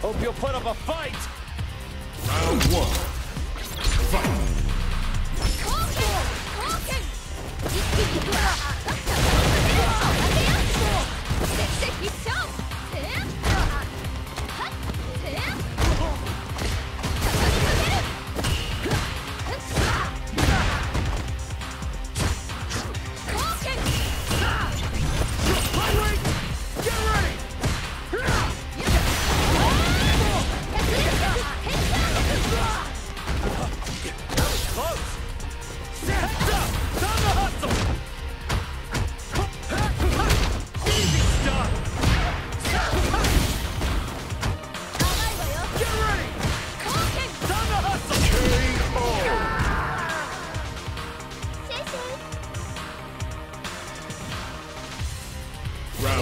Hope you'll put up a fight! Round one. Fight!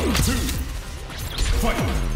Round two. Fight.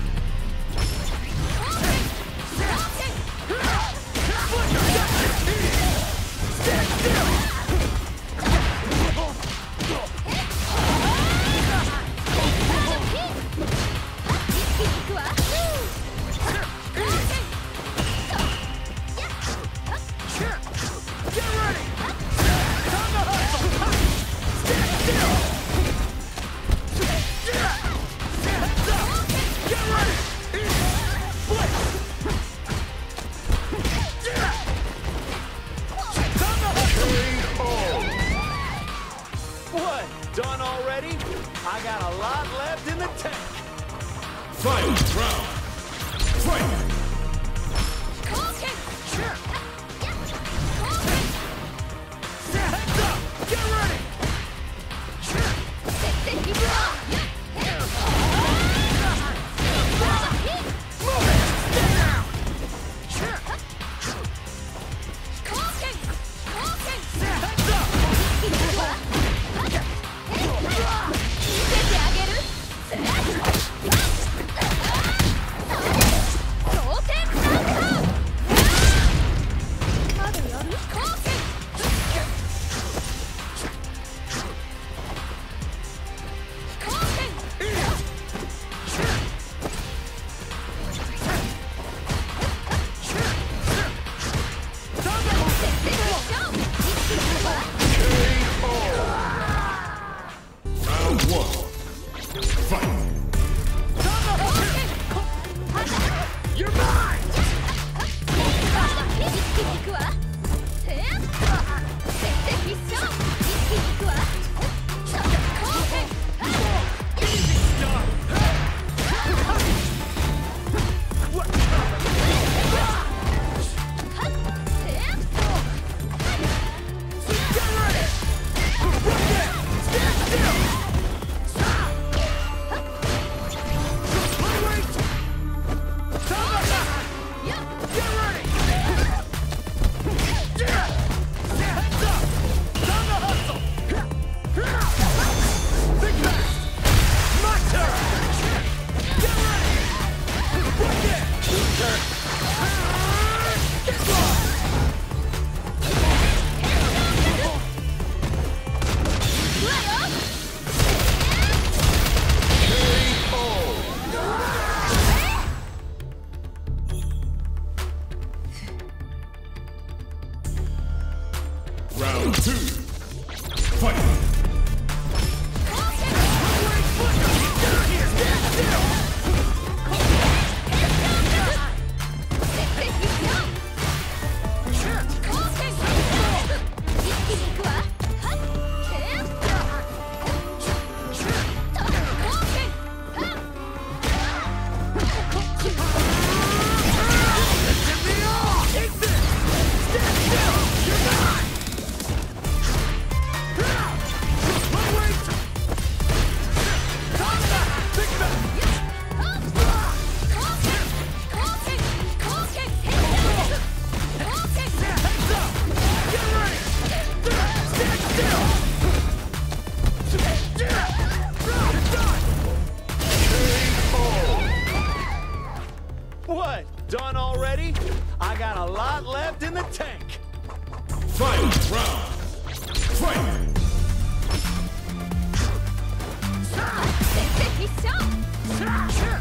Gotcha!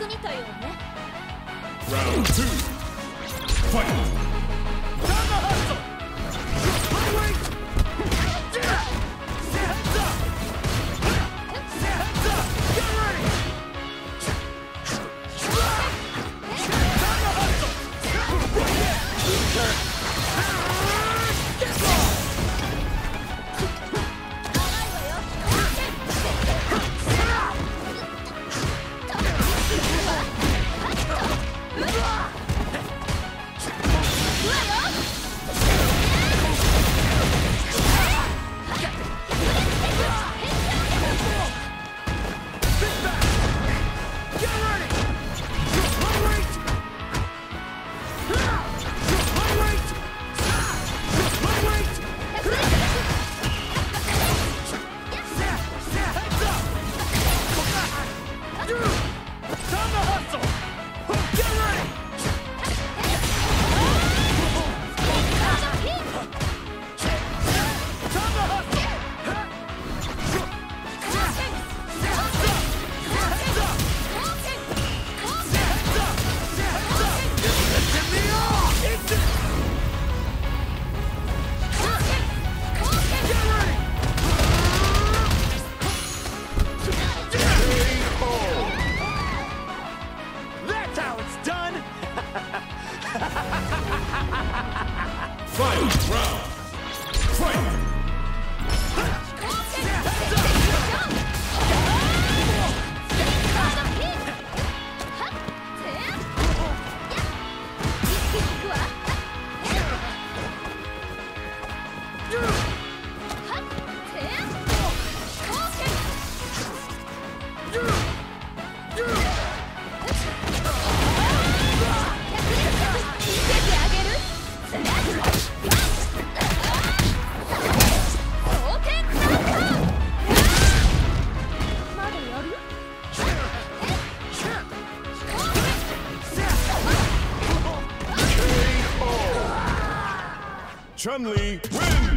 くみたよね。Chun-Li wins!